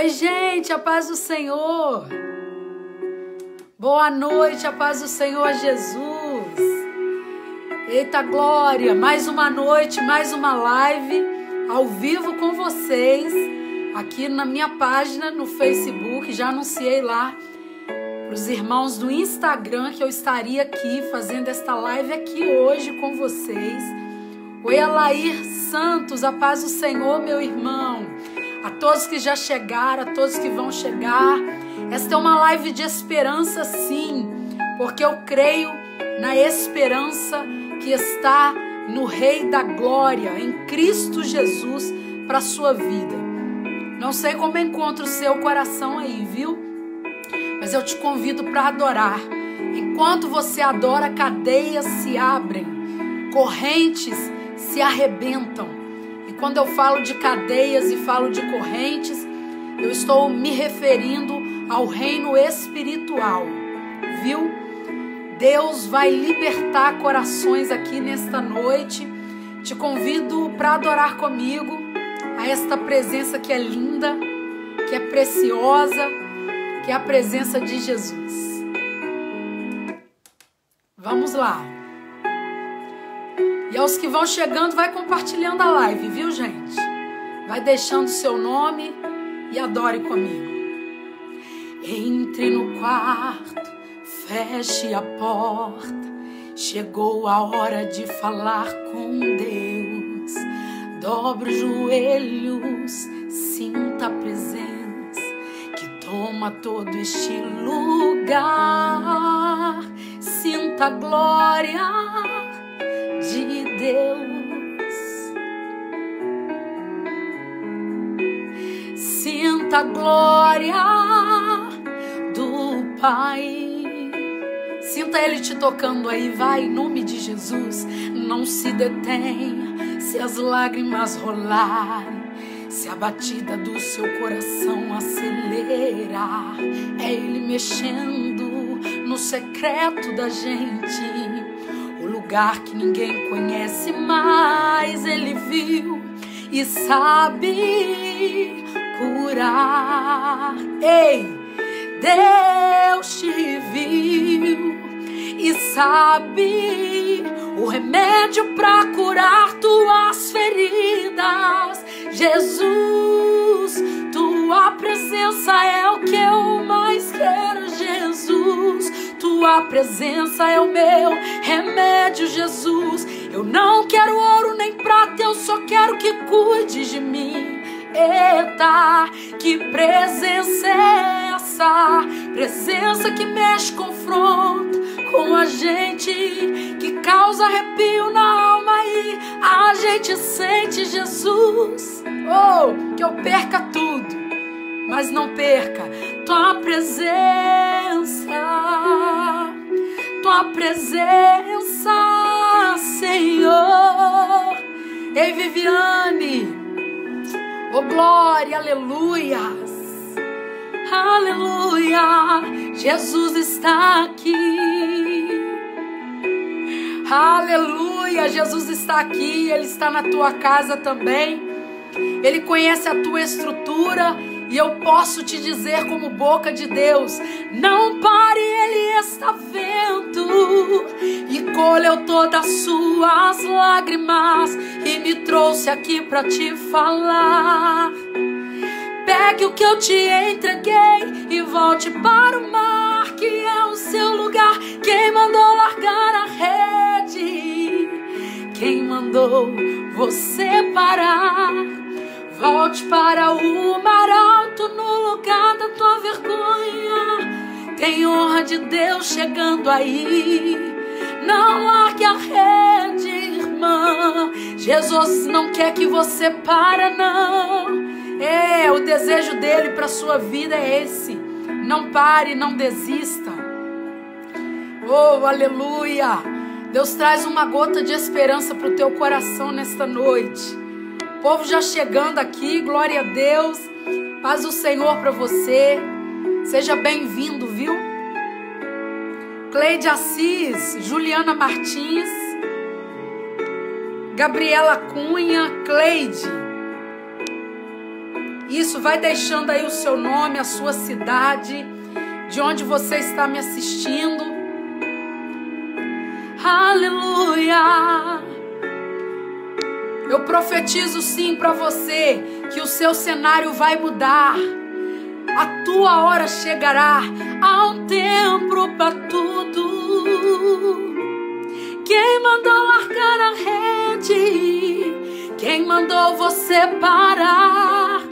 Oi, gente, a paz do Senhor. Boa noite, a paz do Senhor Jesus. Eita glória, mais uma noite, mais uma live ao vivo com vocês, aqui na minha página no Facebook. Já anunciei lá para os irmãos do Instagram que eu estaria aqui fazendo esta live aqui hoje com vocês. Oi, Alair Santos, a paz do Senhor, meu irmão a todos que já chegaram, a todos que vão chegar. Esta é uma live de esperança, sim, porque eu creio na esperança que está no Rei da Glória, em Cristo Jesus, para a sua vida. Não sei como encontra o seu coração aí, viu? Mas eu te convido para adorar. Enquanto você adora, cadeias se abrem, correntes se arrebentam quando eu falo de cadeias e falo de correntes, eu estou me referindo ao reino espiritual, viu? Deus vai libertar corações aqui nesta noite. Te convido para adorar comigo a esta presença que é linda, que é preciosa, que é a presença de Jesus. Vamos lá. E aos que vão chegando, vai compartilhando a live, viu, gente? Vai deixando seu nome e adore comigo. Entre no quarto, feche a porta. Chegou a hora de falar com Deus. Dobre os joelhos, sinta a presença que toma todo este lugar. Sinta a glória Deus. Sinta a glória do Pai. Sinta Ele te tocando aí, vai, em nome de Jesus. Não se detenha se as lágrimas rolarem. Se a batida do seu coração acelerar, é Ele mexendo no secreto da gente lugar que ninguém conhece mais, ele viu e sabe curar. Ei, Deus te viu e sabe o remédio para curar tuas feridas. Jesus, tua presença é o que eu mais quero, Jesus tua presença é o meu remédio, Jesus. Eu não quero ouro nem prata, eu só quero que cuides de mim. Eita, que presença é essa? Presença que mexe, confronta com a gente, que causa arrepio na alma e a gente sente Jesus. Oh, que eu perca tudo mas não perca tua presença, tua presença, Senhor. Ei, Viviane, oh glória, aleluias, aleluia, Jesus está aqui. Aleluia, Jesus está aqui, Ele está na tua casa também. Ele conhece a tua estrutura e eu posso te dizer, como boca de Deus: não pare, Ele está vendo. E colheu todas as suas lágrimas e me trouxe aqui para te falar. Pegue o que eu te entreguei e volte para o mar, que é o seu lugar. Quem mandou largar a rede? Quem mandou você parar? Volte para o mar Tem honra de Deus chegando aí. Não largue a rede, irmã. Jesus não quer que você para, não. É, o desejo dele para sua vida é esse. Não pare, não desista. Oh, aleluia. Deus traz uma gota de esperança para o teu coração nesta noite povo já chegando aqui, glória a Deus. Paz do Senhor para você. Seja bem-vindo, viu? Cleide Assis, Juliana Martins, Gabriela Cunha, Cleide. Isso, vai deixando aí o seu nome, a sua cidade, de onde você está me assistindo. Aleluia! Eu profetizo sim para você que o seu cenário vai mudar. A tua hora chegará. Há um tempo para tudo. Quem mandou largar a rede? Quem mandou você parar?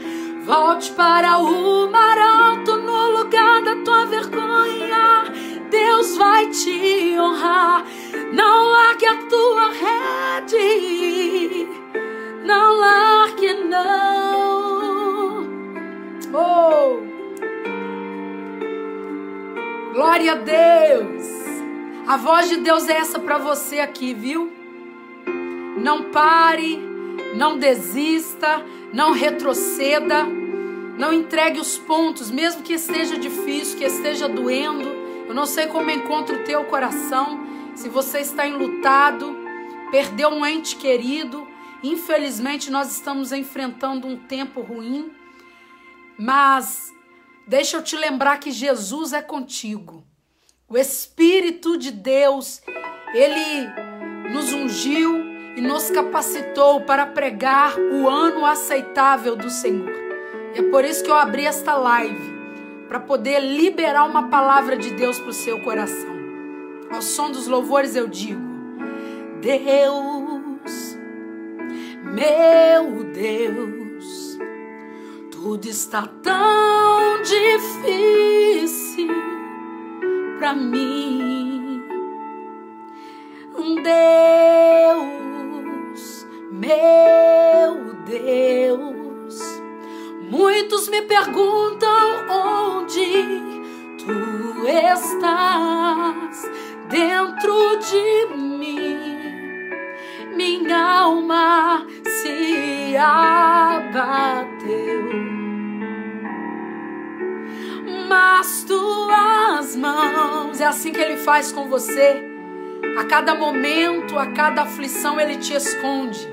Volte para o mar alto no lugar da tua vergonha. Deus vai te honrar. Não largue a tua rede. Não largue, não. Oh. Glória a Deus. A voz de Deus é essa para você aqui, viu? Não pare, não desista, não retroceda, não entregue os pontos, mesmo que esteja difícil, que esteja doendo. Eu não sei como encontra o teu coração, se você está enlutado, perdeu um ente querido, infelizmente nós estamos enfrentando um tempo ruim, mas deixa eu te lembrar que Jesus é contigo. O Espírito de Deus, ele nos ungiu e nos capacitou para pregar o ano aceitável do Senhor. E é por isso que eu abri esta live, para poder liberar uma palavra de Deus para o seu coração. Ao som dos louvores eu digo: Deus, meu Deus, tudo está tão difícil para mim. Deus, meu Deus, muitos me perguntam onde tu estás dentro de mim. Minha alma se abateu mas tuas mãos. É assim que ele faz com você. A cada momento, a cada aflição, ele te esconde.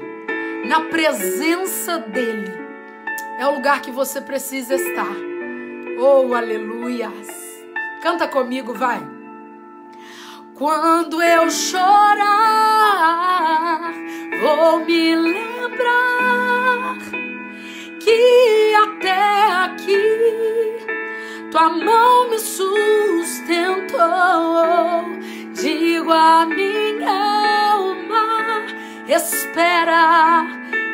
Na presença dele. É o lugar que você precisa estar. Oh, aleluias. Canta comigo, vai. Quando eu chorar, vou me lembrar que tua mão me sustentou. Digo a minha alma, espera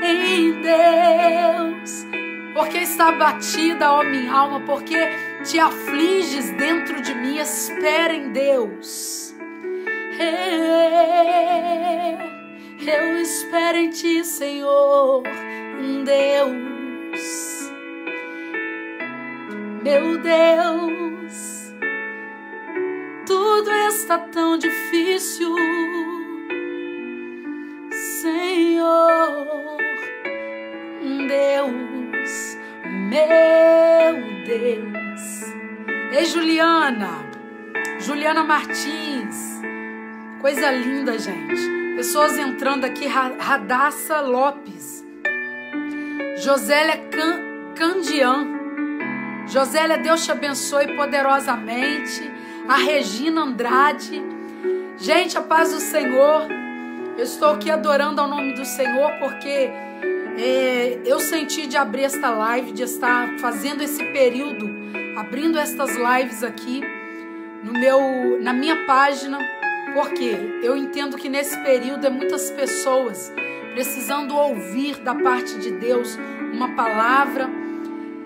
em Deus. Porque está batida, ó minha alma, porque te afliges dentro de mim, espera em Deus. Eu espero em ti, Senhor, Deus meu Deus, tudo está tão difícil, Senhor, Deus, meu Deus. Ei, Juliana, Juliana Martins, coisa linda, gente. Pessoas entrando aqui, Radassa Lopes, Josélia Can Candian. Josélia, Deus te abençoe poderosamente. A Regina Andrade. Gente, a paz do Senhor. Eu estou aqui adorando ao nome do Senhor porque é, eu senti de abrir esta live, de estar fazendo esse período, abrindo estas lives aqui no meu, na minha página, porque eu entendo que nesse período é muitas pessoas precisando ouvir da parte de Deus uma palavra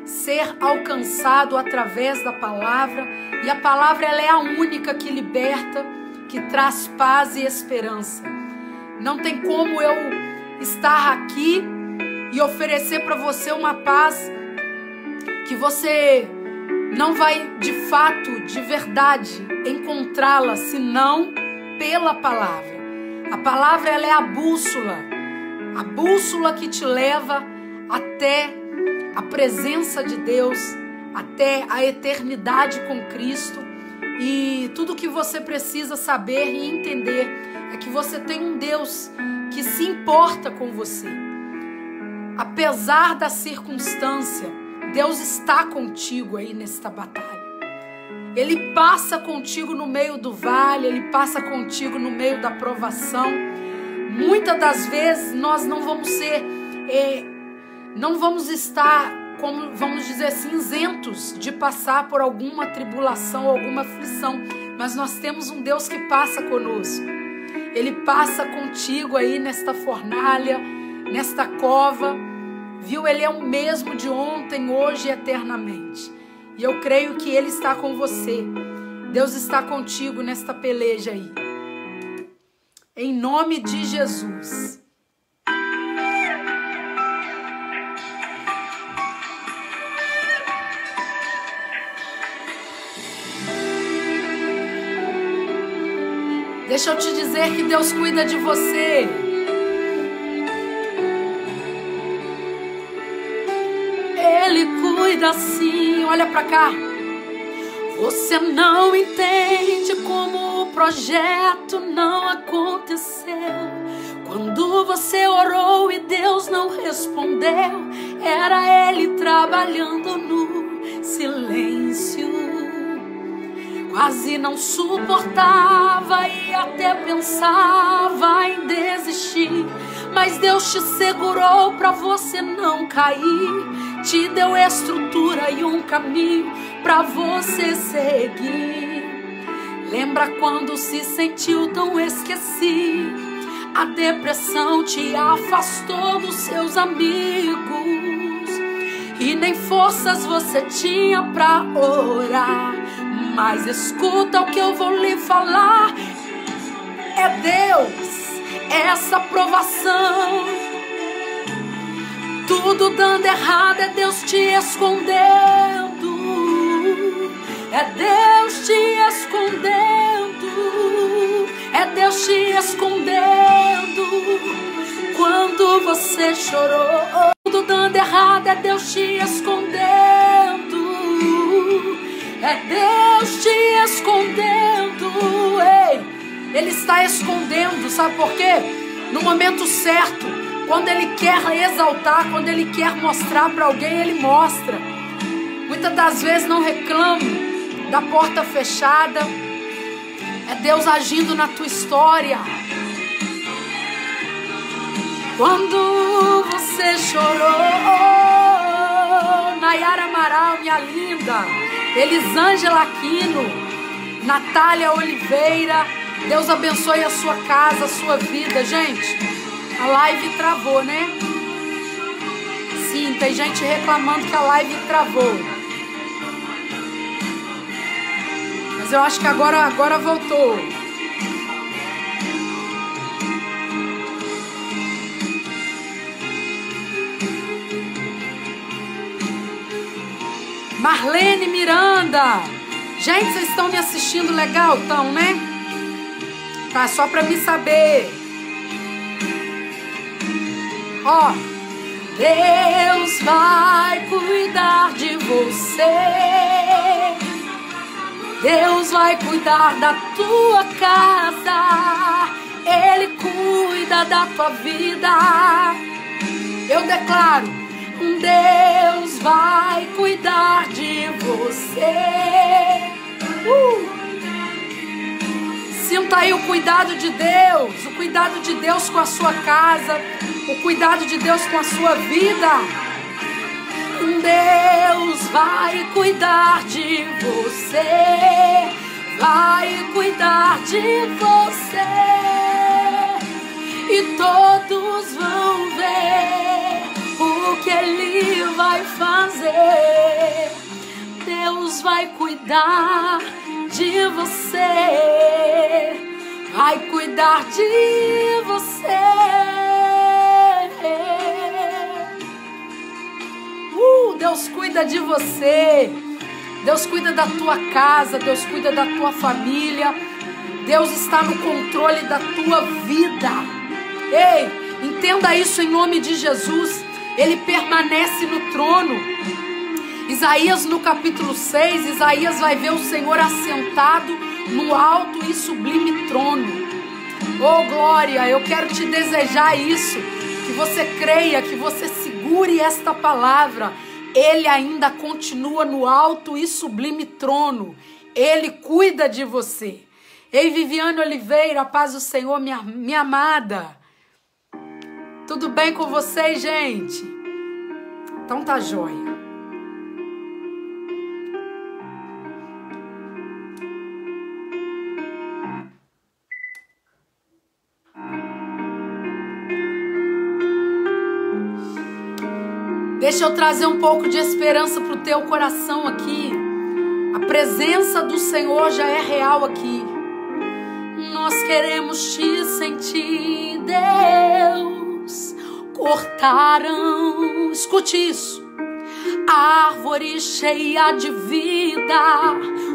ser alcançado através da palavra, e a palavra ela é a única que liberta, que traz paz e esperança. Não tem como eu estar aqui e oferecer para você uma paz que você não vai de fato, de verdade, encontrá-la senão pela palavra. A palavra ela é a bússola, a bússola que te leva até a presença de Deus até a eternidade com Cristo. E tudo que você precisa saber e entender é que você tem um Deus que se importa com você. Apesar da circunstância, Deus está contigo aí nesta batalha. Ele passa contigo no meio do vale, ele passa contigo no meio da provação. Muitas das vezes nós não vamos ser, eh, não vamos estar, como vamos dizer assim, isentos de passar por alguma tribulação, alguma aflição, mas nós temos um Deus que passa conosco. Ele passa contigo aí nesta fornalha, nesta cova, viu? Ele é o mesmo de ontem, hoje e eternamente. E eu creio que Ele está com você. Deus está contigo nesta peleja aí. Em nome de Jesus. Deixa eu te dizer que Deus cuida de você. Ele cuida sim. Olha para cá. Você não entende como o projeto não aconteceu. Quando você orou e Deus não respondeu, era Ele trabalhando no silêncio. Quase não suportava e até pensava em desistir. Mas Deus te segurou para você não cair, te deu estrutura e um caminho para você seguir. Lembra quando se sentiu tão esquecido? A depressão te afastou dos seus amigos e nem forças você tinha para orar. Mas escuta o que eu vou lhe falar. É Deus, é essa provação. Tudo dando errado, é Deus te escondendo. É Deus te escondendo. É Deus te escondendo. Quando você chorou, tudo dando errado, é Deus te escondendo. É Deus te escondendo. Ei, Ele está escondendo, sabe por quê? No momento certo, quando Ele quer exaltar, quando Ele quer mostrar para alguém, Ele mostra. Muitas das vezes não reclamo da porta fechada. É Deus agindo na tua história. Quando você chorou, Nayara Amaral, minha linda. Elisângela Aquino, Natália Oliveira, Deus abençoe a sua casa, a sua vida. Gente, a live travou, né? Sim, tem gente reclamando que a live travou. Mas eu acho que agora, agora voltou. Marlene Miranda. Gente, vocês estão me assistindo legal, então, né? Tá, só pra me saber. Ó, Deus vai cuidar de você. Deus vai cuidar da tua casa. Ele cuida da tua vida. Eu declaro Deus vai cuidar de você. Uh! Sinta aí o cuidado de Deus, o cuidado de Deus com a sua casa, o cuidado de Deus com a sua vida. Deus vai cuidar de você, vai cuidar de você, e todos vão Deus vai cuidar de você, vai cuidar de você. Uh, Deus cuida de você. Deus cuida da tua casa, Deus cuida da tua família. Deus está no controle da tua vida. Ei, entenda isso em nome de Jesus. Ele permanece no trono. Isaías no capítulo 6, Isaías vai ver o Senhor assentado no alto e sublime trono. Oh glória, eu quero te desejar isso, que você creia, que você segure esta palavra. Ele ainda continua no alto e sublime trono. Ele cuida de você. Ei, Viviane Oliveira, paz do Senhor, minha, minha amada. Tudo bem com vocês, gente? Então tá jóia. Deixa eu trazer um pouco de esperança para o teu coração aqui. A presença do Senhor já é real aqui. Nós queremos te Escute isso. Árvore cheia de vida,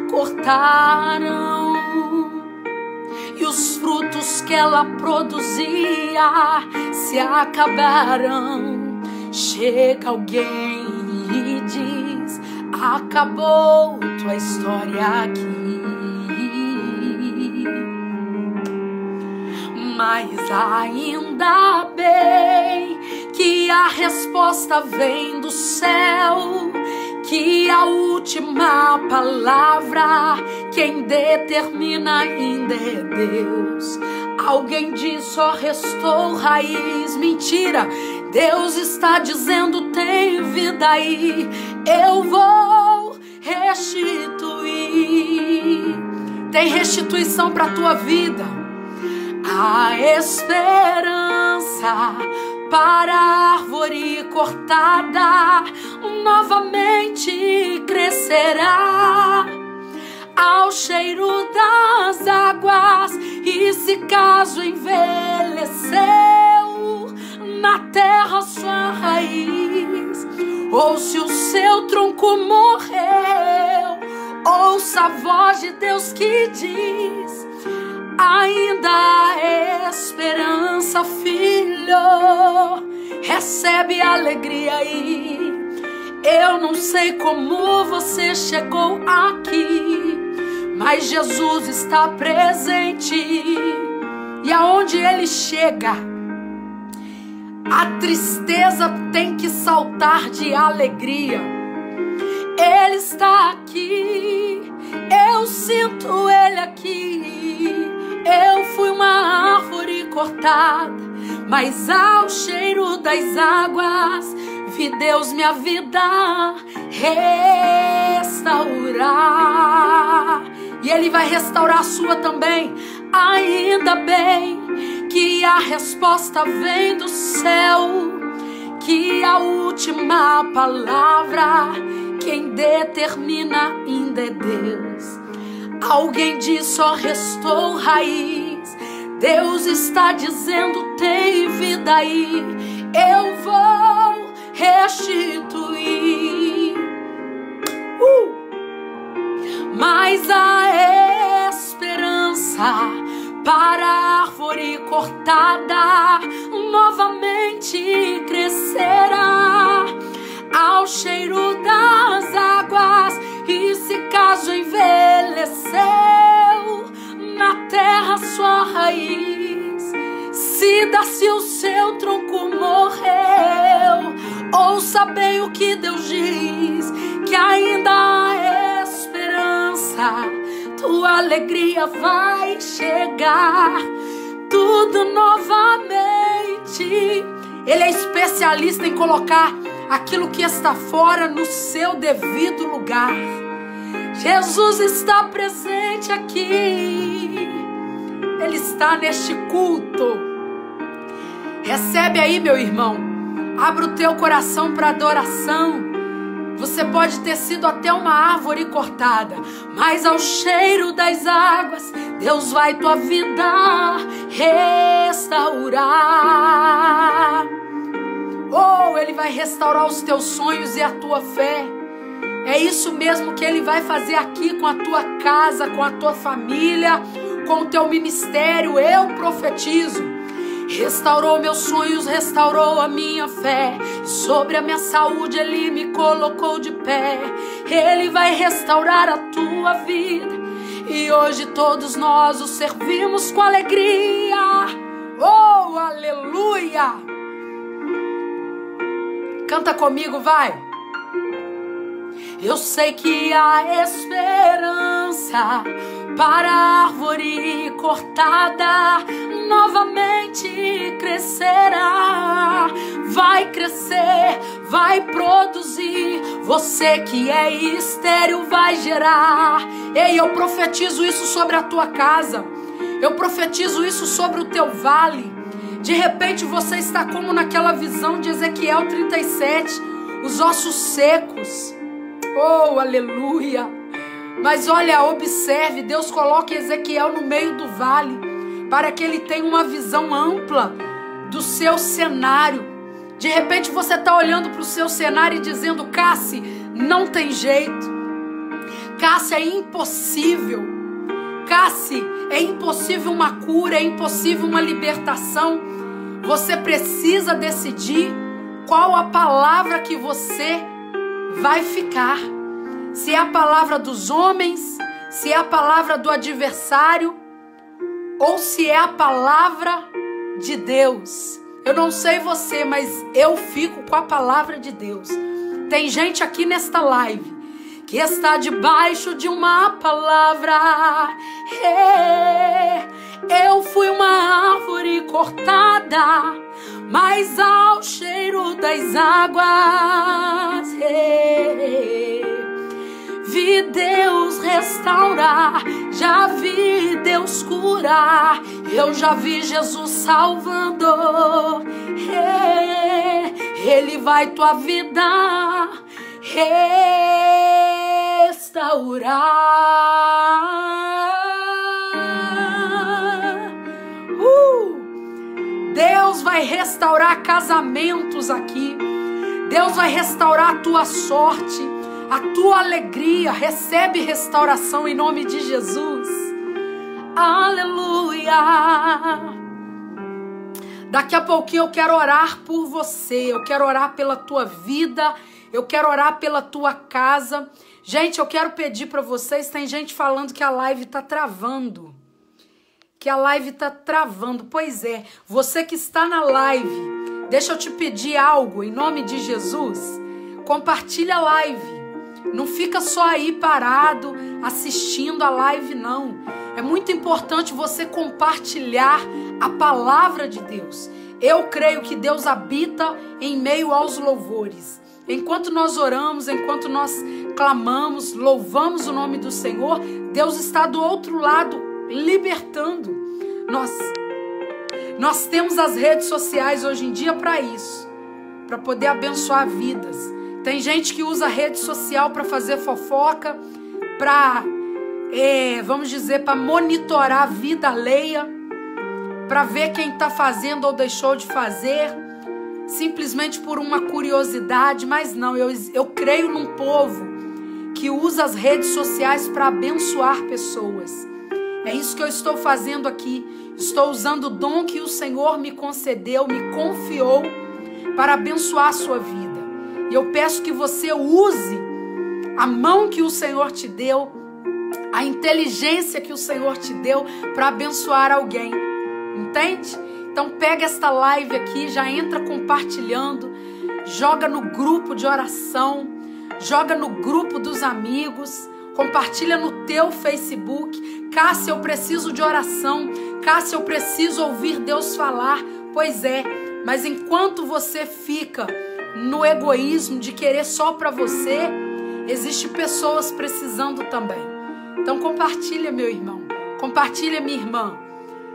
cortaram. E os frutos que ela produzia se acabaram Chega alguém e diz: Acabou tua história aqui. Mas ainda bem que a resposta vem do céu. Que a última palavra, quem determina ainda é Deus. Alguém diz só restou raiz, mentira. Deus está dizendo: tem vida aí, eu vou restituir. Tem restituição para tua vida. A esperança para a árvore cortada novamente crescerá. Ao cheiro das águas e se caso envelhecer na terra sua raiz, ou se o seu tronco morreu, ouça a voz de Deus que diz: ainda esperança, filho, recebe alegria aí. Eu não sei como você chegou aqui, mas Jesus está presente. E aonde ele chega, a tristeza tem que saltar de alegria. Ele está aqui, eu sinto ele aqui. Eu fui uma árvore cortada, mas ao cheiro das águas vi Deus minha vida restaurar. E Ele vai restaurar a sua também. Ainda bem que a resposta vem do céu, que a última palavra quem determina ainda é Deus. Alguém diz só restou raiz. Deus está dizendo tem vida aí. Eu vou restituir. Uh! Mas a esperança para a árvore cortada novamente crescerá ao cheiro das águas raiz. Se dá-se o seu tronco morreu. Ouça bem o que Deus diz que ainda há esperança. Tua alegria vai chegar, tudo novamente. Ele é especialista em colocar aquilo que está fora no seu devido lugar. Jesus está presente aqui, Ele está neste culto. Recebe aí, meu irmão, abra o teu coração para adoração. Você pode ter sido até uma árvore cortada, mas ao cheiro das águas, Deus vai tua vida restaurar. Oh, Ele vai restaurar os teus sonhos e a tua fé. É isso mesmo que Ele vai fazer aqui com a tua casa, com a tua família, com o teu ministério. Eu profetizo. Restaurou meus sonhos, restaurou a minha fé. Sobre a minha saúde, Ele me colocou de pé. Ele vai restaurar a tua vida. E hoje todos nós o servimos com alegria. Oh, aleluia! Canta comigo, vai. Eu sei que há esperança para a árvore cortada novamente crescerá. Vai crescer, vai produzir. Você que é estéril vai gerar. Ei, eu profetizo isso sobre a tua casa. Eu profetizo isso sobre o teu vale. De repente você está como naquela visão de Ezequiel 37, os ossos secos. Oh, aleluia! Mas olha, observe, Deus coloca Ezequiel no meio do vale para que ele tenha uma visão ampla do seu cenário. De repente você está olhando para o seu cenário e dizendo, Cassi, não tem jeito. Cassi, é impossível. Cassi, é impossível uma cura, é impossível uma libertação. Você precisa decidir qual a palavra que você vai ficar. Se é a palavra dos homens, se é a palavra do adversário, ou se é a palavra de Deus. Eu não sei você, mas eu fico com a palavra de Deus. Tem gente aqui nesta live que está debaixo de uma palavra. É, eu fui uma árvore cortada, mas ao cheiro das águas. Vi Deus restaurar, já vi Deus curar, eu já vi Jesus salvando. Ele vai tua vida restaurar. Uh! Deus vai restaurar casamentos aqui. Deus vai restaurar a tua sorte, a tua alegria. Recebe restauração em nome de Jesus. Aleluia. Daqui a pouquinho eu quero orar por você, eu quero orar pela tua vida, eu quero orar pela tua casa. Gente, eu quero pedir para vocês, tem gente falando que a live tá travando. Que a live tá travando. Pois é, você que está na live, deixa eu te pedir algo em nome de Jesus. Compartilha a live. Não fica só aí parado assistindo a live não. É muito importante você compartilhar a palavra de Deus. Eu creio que Deus habita em meio aos louvores. Enquanto nós oramos, enquanto nós clamamos, louvamos o nome do Senhor, Deus está do outro lado libertando. Nós nós temos as redes sociais hoje em dia para isso, para poder abençoar vidas. Tem gente que usa rede social para fazer fofoca, para é, vamos dizer, para monitorar a vida alheia, para ver quem está fazendo ou deixou de fazer simplesmente por uma curiosidade, mas não, eu, eu creio num povo que usa as redes sociais para abençoar pessoas. É isso que eu estou fazendo aqui. Estou usando o dom que o Senhor me concedeu, me confiou para abençoar a sua vida. E eu peço que você use a mão que o Senhor te deu, a inteligência que o Senhor te deu para abençoar alguém. Entende? Então pega esta live aqui, já entra compartilhando, joga no grupo de oração, joga no grupo dos amigos, compartilha no teu Facebook. Cássia, eu preciso de oração. Cássia, eu preciso ouvir Deus falar. Pois é, mas enquanto você fica no egoísmo de querer só para você, existe pessoas precisando também. Então compartilha, meu irmão. Compartilha, minha irmã.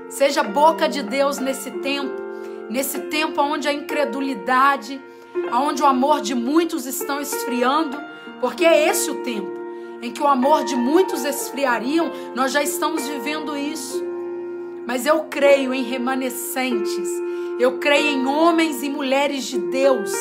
Seja boca de Deus nesse tempo, nesse tempo onde a incredulidade, onde o amor de muitos estão esfriando, porque é esse o tempo em que o amor de muitos esfriariam, nós já estamos vivendo isso. Mas eu creio em remanescentes, eu creio em homens e mulheres de Deus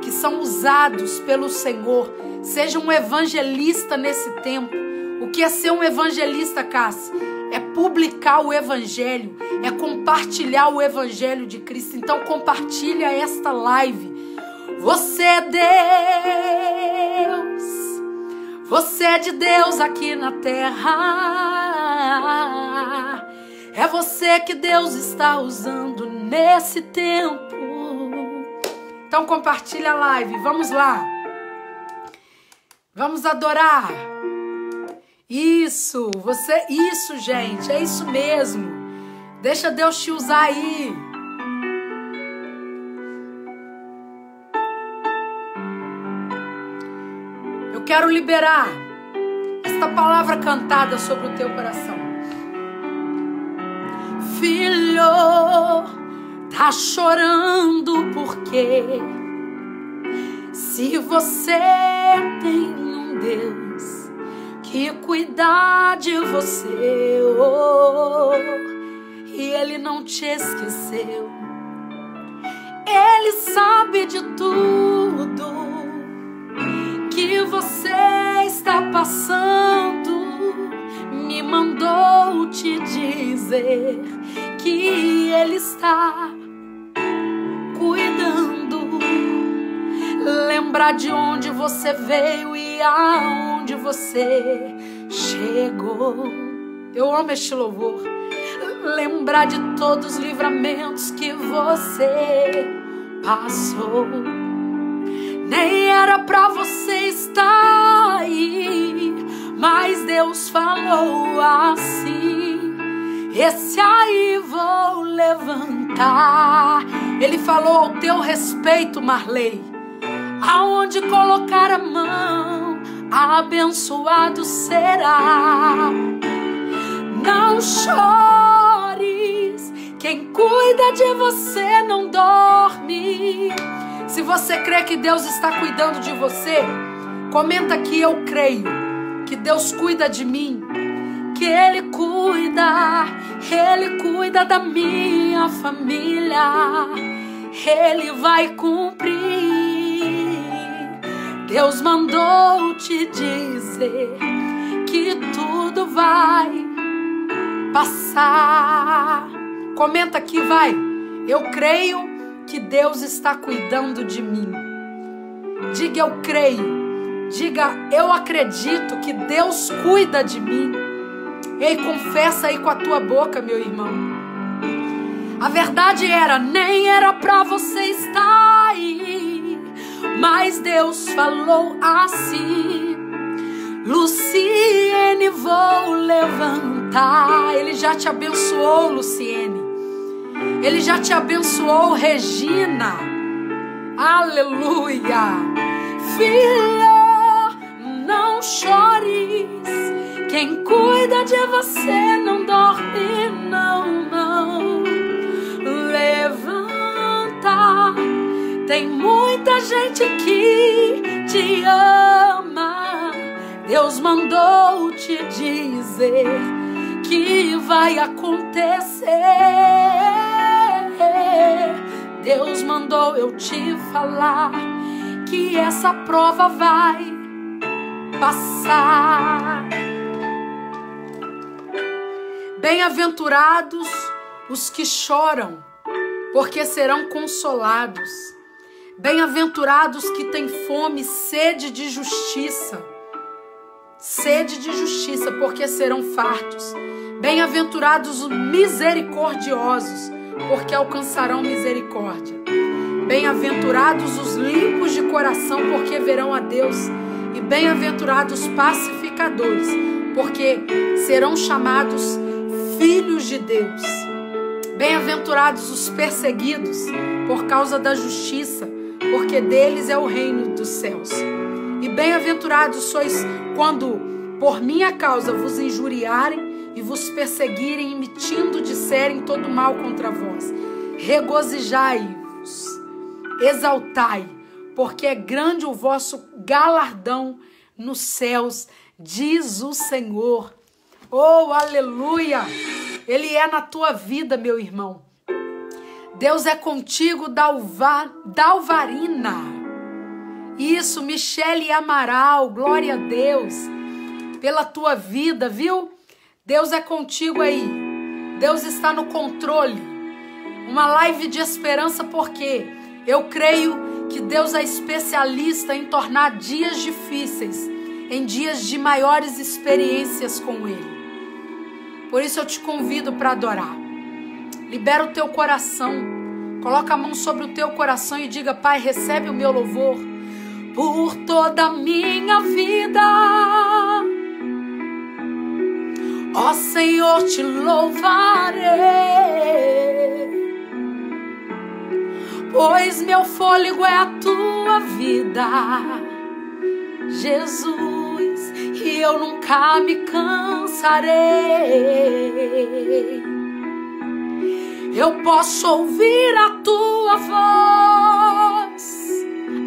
que são usados pelo Senhor. Seja um evangelista nesse tempo. O que é ser um evangelista, Cássia? é publicar o evangelho, é compartilhar o evangelho de Cristo. Então compartilha esta live. Você é Deus. Você é de Deus aqui na terra. É você que Deus está usando nesse tempo. Então compartilha a live. Vamos lá. Vamos adorar. Isso, você, isso, gente, é isso mesmo. Deixa Deus te usar aí. Eu quero liberar esta palavra cantada sobre o teu coração. Filho, tá chorando porque se você tem um Deus que cuida de você oh, e Ele não te esqueceu, Ele sabe de tudo que você está passando. Me mandou te dizer que Ele está lembrar de onde você veio e aonde você chegou. Eu amo este louvor. Lembrar de todos os livramentos que você passou. Nem era pra você estar aí, mas Deus falou assim: Esse aí vou levantar. Ele falou ao teu respeito, Marley aonde colocar a mão, abençoado será. Não chores, quem cuida de você não dorme. Se você crê que Deus está cuidando de você, comenta aqui eu creio que Deus cuida de mim, que Ele cuida, Ele cuida da minha família, Ele vai cumprir. Deus mandou te dizer que tudo vai passar. Comenta aqui, vai. Eu creio que Deus está cuidando de mim. Diga eu creio. Diga eu acredito que Deus cuida de mim. Ei, confessa aí com a tua boca, meu irmão. A verdade era, nem era pra você estar mas Deus falou assim: Luciene, vou levantar. Ele já te abençoou, Luciene. Ele já te abençoou, Regina. Aleluia. Filho, não chores. Quem cuida de você não dorme, não, não. Tem muita gente que te ama. Deus mandou te dizer que vai acontecer. Deus mandou eu te falar que essa prova vai passar. Bem-aventurados os que choram, porque serão consolados. Bem-aventurados que têm fome, sede de justiça. Sede de justiça, porque serão fartos. Bem-aventurados os misericordiosos, porque alcançarão misericórdia. Bem-aventurados os limpos de coração, porque verão a Deus. E bem-aventurados pacificadores, porque serão chamados filhos de Deus. Bem-aventurados os perseguidos por causa da justiça, porque deles é o reino dos céus. E bem-aventurados sois quando por minha causa vos injuriarem e vos perseguirem, emitindo disserem todo mal contra vós. Regozijai-vos, exaltai, porque é grande o vosso galardão nos céus, diz o Senhor. Oh, aleluia! Ele é na tua vida, meu irmão. Deus é contigo, Dalva, Dalvarina. Isso, Michele Amaral, glória a Deus pela tua vida, viu? Deus é contigo aí. Deus está no controle. Uma live de esperança porque eu creio que Deus é especialista em tornar dias difíceis em dias de maiores experiências com Ele. Por isso eu te convido para adorar. Libera o teu coração. Coloca a mão sobre o teu coração e diga: Pai, recebe o meu louvor. por toda a minha vida. Ó Senhor, te louvarei, pois meu fôlego é a tua vida, Jesus, e eu nunca me cansarei. Eu posso ouvir a tua voz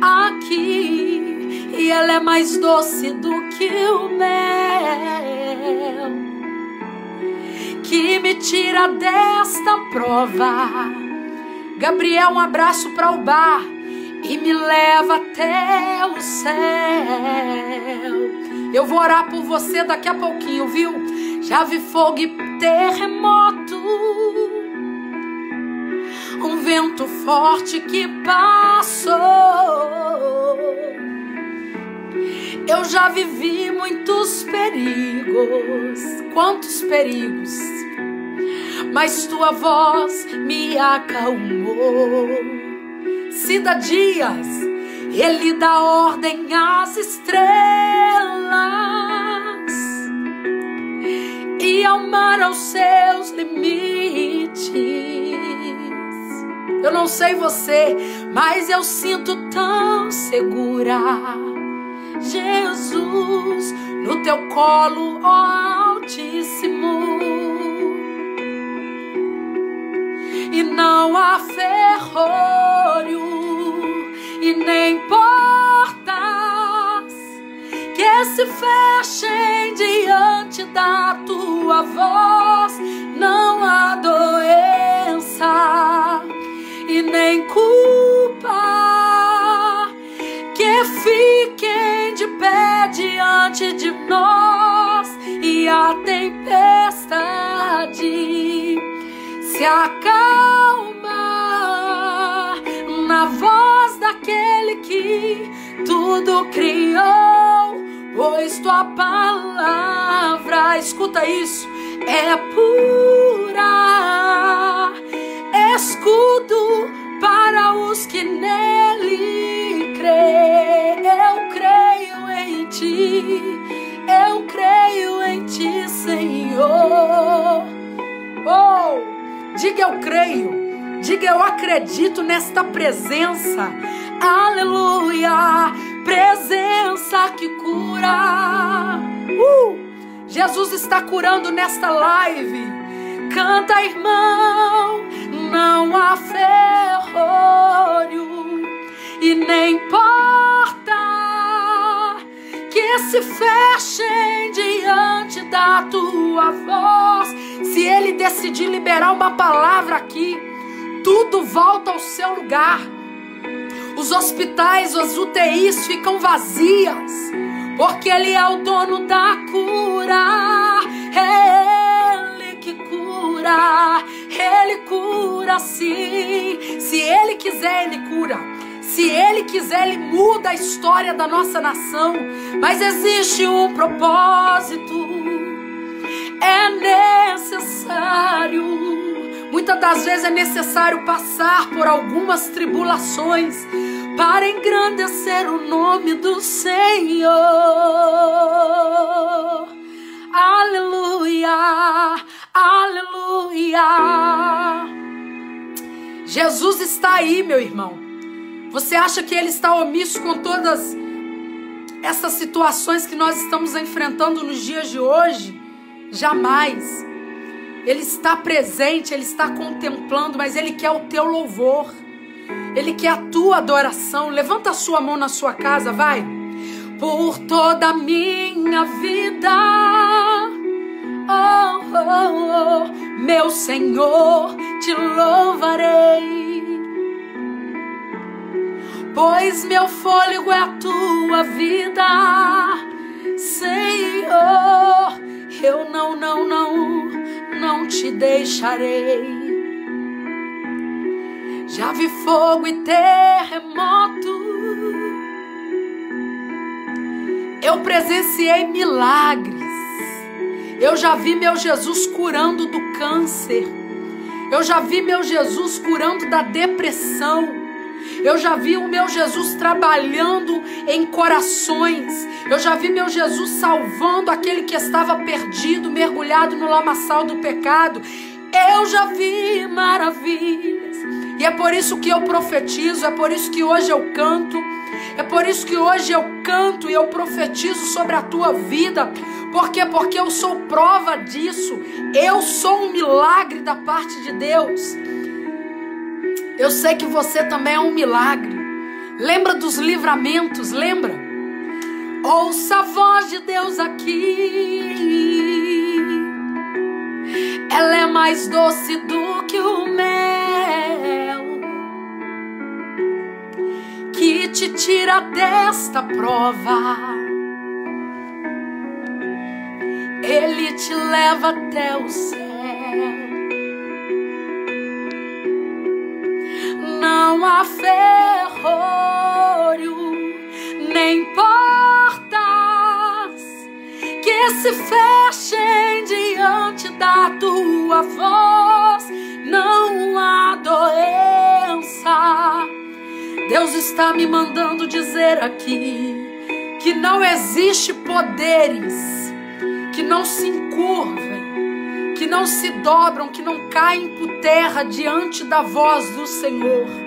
aqui, e ela é mais doce do que o mel que me tira desta prova. Gabriel, um abraço para o bar e me leva até o céu. Eu vou orar por você daqui a pouquinho, viu? Já vi fogo e terremoto. Vento forte que passou. Eu já vivi muitos perigos. Quantos perigos? Mas tua voz me acalmou. Cida Dias, ele dá ordem às estrelas e ao mar aos seus limites. Eu não sei você, mas eu sinto tão segura Jesus, no teu colo, ó Altíssimo. E não há ferrolho e nem portas que se fechem diante da tua voz. Se acalma na voz daquele que tudo criou, pois tua palavra, escuta isso, é pura, escudo para os que nele creem. Eu creio em ti, eu creio em ti, Senhor. Oh, diga eu creio, diga eu acredito nesta presença. Aleluia, presença que cura. Uh, Jesus está curando nesta live. Canta, irmão, não há ferrolho e nem porta que se fechem diante da tua voz. Se ele decidir liberar uma palavra aqui, tudo volta ao seu lugar. Os hospitais, as UTIs ficam vazias, porque ele é o dono da cura. É ele que cura, ele cura sim. Se ele quiser, ele cura. Se ele quiser, ele muda a história da nossa nação. Mas existe um propósito. É necessário. Muitas das vezes é necessário passar por algumas tribulações para engrandecer o nome do Senhor. Aleluia, aleluia. Jesus está aí, meu irmão. Você acha que ele está omisso com todas essas situações que nós estamos enfrentando nos dias de hoje? Jamais. Ele está presente, ele está contemplando, mas ele quer o teu louvor. Ele quer a tua adoração. Levanta a sua mão na sua casa, vai. Por toda a minha vida, oh, oh, oh, meu Senhor, te louvarei. Pois meu fôlego é a tua vida, Senhor. Eu não, não, não, não te deixarei. Já vi fogo e terremoto. Eu presenciei milagres. Eu já vi meu Jesus curando do câncer. Eu já vi meu Jesus curando da depressão. Eu já vi o meu Jesus trabalhando em corações. Eu já vi meu Jesus salvando aquele que estava perdido, mergulhado no lamaçal do pecado. Eu já vi maravilhas. E é por isso que eu profetizo, é por isso que hoje eu canto. É por isso que hoje eu canto e eu profetizo sobre a tua vida. Por quê? Porque eu sou prova disso. Eu sou um milagre da parte de Deus. Eu sei que você também é um milagre. Lembra dos livramentos, lembra? Ouça a voz de Deus aqui. Ela é mais doce do que o mel que te tira desta prova. Ele te leva até o céu. Há ferrolho, nem portas que se fechem diante da tua voz. Não há doença. Deus está me mandando dizer aqui que não existe poderes que não se encurvem, que não se dobram, que não caem por terra diante da voz do Senhor.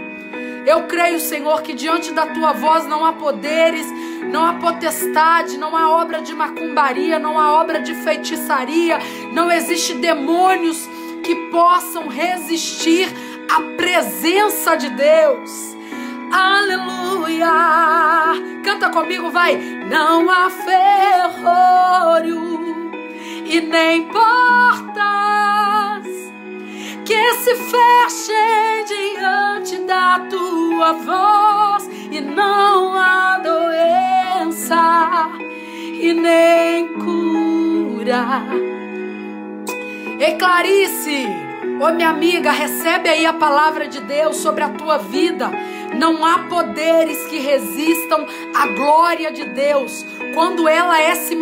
Eu creio, Senhor, que diante da tua voz não há poderes, não há potestade, não há obra de macumbaria, não há obra de feitiçaria, não existe demônios que possam resistir à presença de Deus. Aleluia! Canta comigo, vai. Não há ferrolho e nem portas que se fechem diante da tua voz, e não há doença e nem cura. E Clarice, ô minha amiga, recebe aí a palavra de Deus sobre a tua vida. Não há poderes que resistam à glória de Deus quando ela, é se,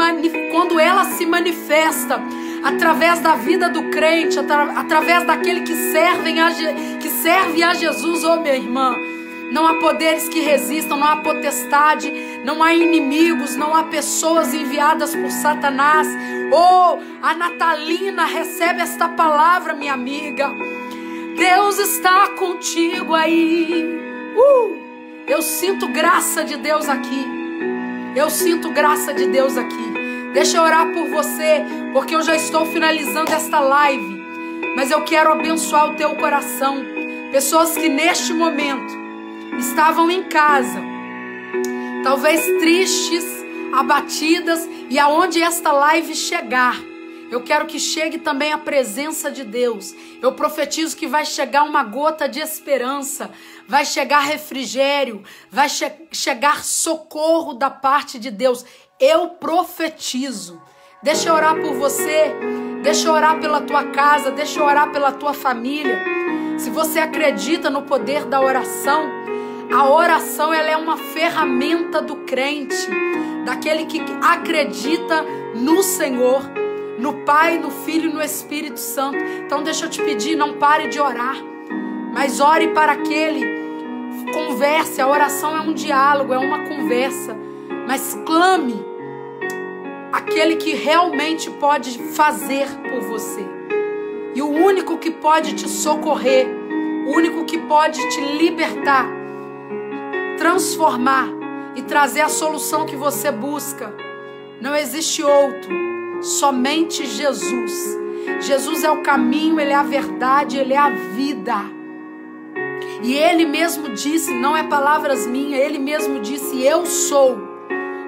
quando ela se manifesta através da vida do crente, atra, através daquele que, servem a, que serve a Jesus, ô oh, minha irmã. Não há poderes que resistam, não há potestade, não há inimigos, não há pessoas enviadas por Satanás. Oh, a Natalina recebe esta palavra, minha amiga. Deus está contigo aí. Uh, eu sinto graça de Deus aqui. Eu sinto graça de Deus aqui. Deixa eu orar por você, porque eu já estou finalizando esta live. Mas eu quero abençoar o teu coração. Pessoas que neste momento estavam em casa, talvez tristes, abatidas, e aonde esta live chegar, eu quero que chegue também a presença de Deus. Eu profetizo que vai chegar uma gota de esperança, vai chegar refrigério, vai che chegar socorro da parte de Deus. Eu profetizo. Deixa eu orar por você, deixa eu orar pela tua casa, deixa eu orar pela tua família. Se você acredita no poder da oração, a oração ela é uma ferramenta do crente, daquele que acredita no Senhor no Pai, no Filho e no Espírito Santo. Então deixa eu te pedir, não pare de orar, mas ore para aquele. Converse, a oração é um diálogo, é uma conversa, mas clame aquele que realmente pode fazer por você. E o único que pode te socorrer, o único que pode te libertar, transformar e trazer a solução que você busca, não existe outro somente Jesus. Jesus é o caminho, ele é a verdade, ele é a vida. E ele mesmo disse, não é palavras minhas, ele mesmo disse: Eu sou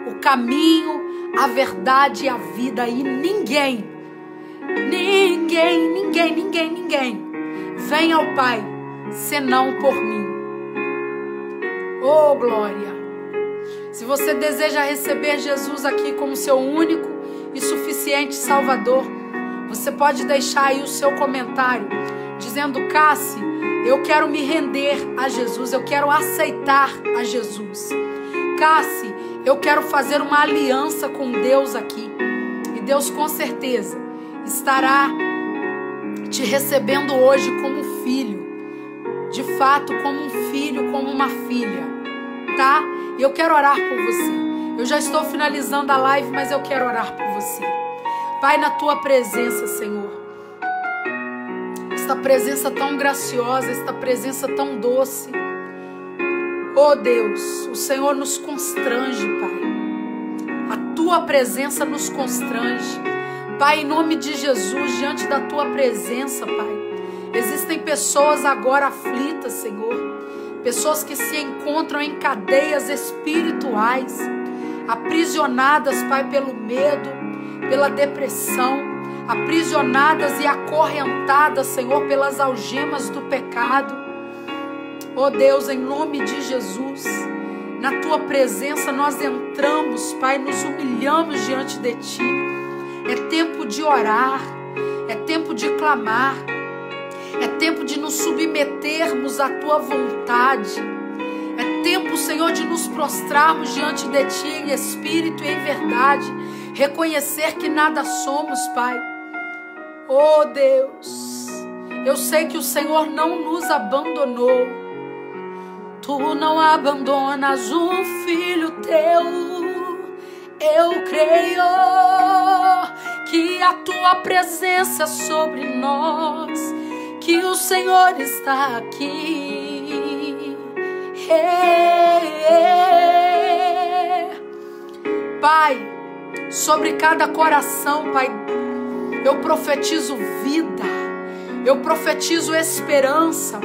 o caminho, a verdade e a vida. E ninguém, ninguém, ninguém, ninguém, ninguém vem ao Pai senão por mim. Oh, glória! Se você deseja receber Jesus aqui como seu único e suficiente Salvador, você pode deixar aí o seu comentário dizendo: Cassi, eu quero me render a Jesus, eu quero aceitar a Jesus. Cassi, eu quero fazer uma aliança com Deus aqui. E Deus com certeza estará te recebendo hoje como filho de fato como um filho, como uma filha, tá? E eu quero orar por você. Eu já estou finalizando a live, mas eu quero orar por você. Pai, na tua presença, Senhor. Esta presença tão graciosa, esta presença tão doce. Oh Deus, o Senhor nos constrange, Pai. A tua presença nos constrange. Pai, em nome de Jesus, diante da tua presença, Pai. Existem pessoas agora aflitas, Senhor. Pessoas que se encontram em cadeias espirituais, aprisionadas, Pai, pelo medo, pela depressão, aprisionadas e acorrentadas, Senhor, pelas algemas do pecado. Oh Deus, em nome de Jesus, na tua presença nós entramos, Pai, nos humilhamos diante de ti. É tempo de orar, é tempo de clamar, é tempo de nos submetermos à tua vontade. É tempo, Senhor, de nos prostrarmos diante de ti em espírito e em verdade, reconhecer que nada somos, Pai. Oh Deus, eu sei que o Senhor não nos abandonou. Tu não abandonas um filho teu. Eu creio que a tua presença é sobre nós, que o Senhor está aqui. Pai, sobre cada coração, Pai, eu profetizo vida, eu profetizo esperança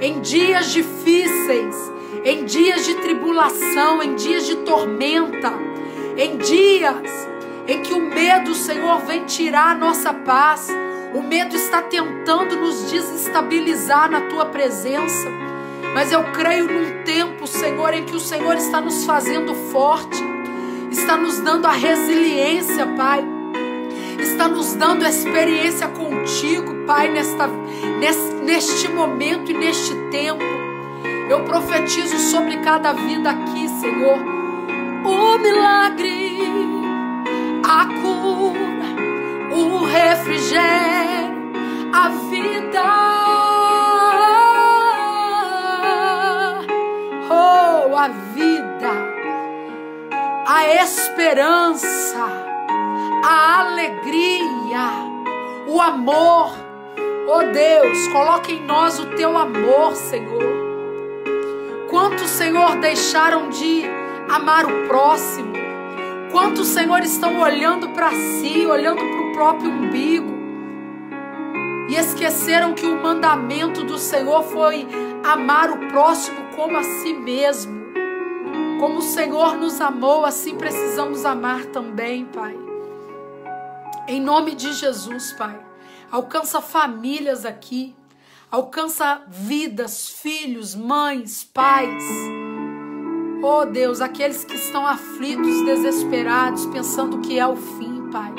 em dias difíceis, em dias de tribulação, em dias de tormenta, em dias em que o medo, Senhor, vem tirar a nossa paz. O medo está tentando nos desestabilizar na tua presença. Mas eu creio num tempo, Senhor, em que o Senhor está nos fazendo forte, está nos dando a resiliência, Pai está nos dando experiência contigo, Pai, nesta, neste, momento e neste tempo. Eu profetizo sobre cada vida aqui, Senhor, o milagre, a cura, o refrigério, a vida. Oh, a vida, a esperança a alegria, o amor. Oh Deus, coloque em nós o teu amor, Senhor. Quantos, Senhor, deixaram de amar o próximo? Quantos, Senhor, estão olhando para si, olhando para o próprio umbigo? E esqueceram que o mandamento do Senhor foi amar o próximo como a si mesmo. Como o Senhor nos amou, assim precisamos amar também, Pai. Em nome de Jesus, Pai. Alcança famílias aqui. Alcança vidas, filhos, mães, pais. Oh Deus, aqueles que estão aflitos, desesperados, pensando que é o fim, Pai.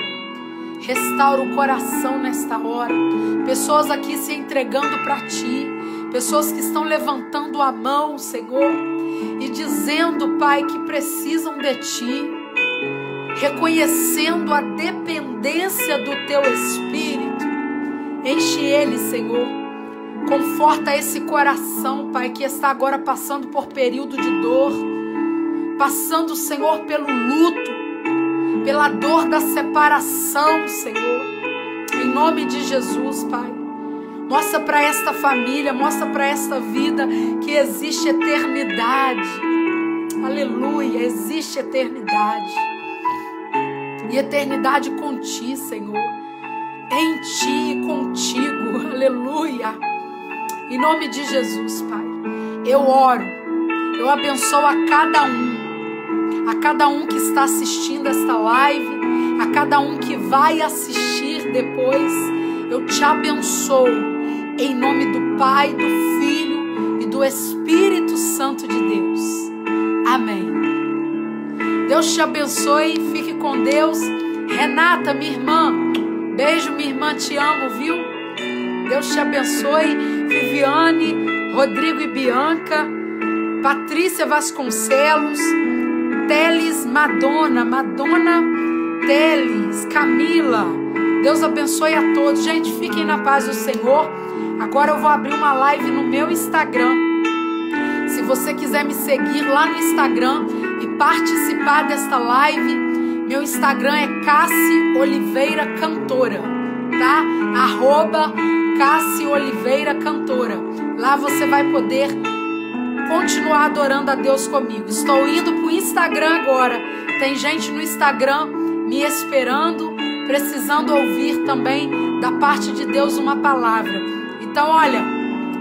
Restaura o coração nesta hora. Pessoas aqui se entregando para Ti. Pessoas que estão levantando a mão, Senhor, e dizendo, Pai, que precisam de Ti reconhecendo a dependência do teu espírito. Enche ele, Senhor. Conforta esse coração, Pai, que está agora passando por período de dor, passando, Senhor, pelo luto, pela dor da separação, Senhor. Em nome de Jesus, Pai. Mostra para esta família, mostra para esta vida que existe eternidade. Aleluia, existe eternidade e eternidade com ti, Senhor. Em ti e contigo, aleluia. Em nome de Jesus, Pai, eu oro, eu abençoo a cada um, a cada um que está assistindo esta live, a cada um que vai assistir depois. Eu te abençoo, em nome do Pai, do Filho e do Espírito Santo de Deus. Amém. Deus te abençoe, fique com Deus. Renata, minha irmã, beijo, minha irmã, te amo, viu? Deus te abençoe. Viviane, Rodrigo e Bianca, Patrícia Vasconcelos, Teles Madonna, Madonna Teles, Camila. Deus abençoe a todos. Gente, fiquem na paz do Senhor. Agora eu vou abrir uma live no meu Instagram. Se você quiser me seguir lá no Instagram e participar desta live, meu Instagram é Cassi Oliveira Cantora, tá? Arroba Cassi Oliveira Cantora. Lá você vai poder continuar adorando a Deus comigo. Estou indo para o Instagram agora. Tem gente no Instagram me esperando, precisando ouvir também da parte de Deus uma palavra. Então, olha,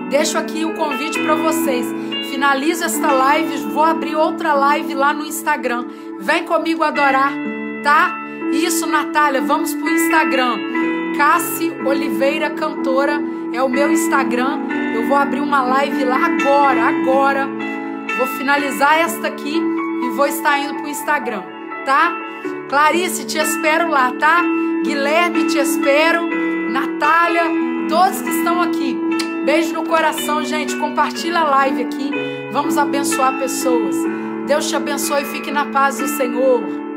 deixo aqui o convite para vocês. Finalizo esta live, vou abrir outra live lá no Instagram. Vem comigo adorar, tá? Isso, Natália, vamos pro Instagram. Cassi Oliveira Cantora é o meu Instagram. Eu vou abrir uma live lá agora, agora. Vou finalizar esta aqui e vou estar indo pro Instagram, tá? Clarice, te espero lá, tá? Guilherme, te espero. Natália, todos que estão aqui. Beijo no coração, gente. Compartilha a live aqui. Vamos abençoar pessoas. Deus te abençoe e fique na paz do Senhor.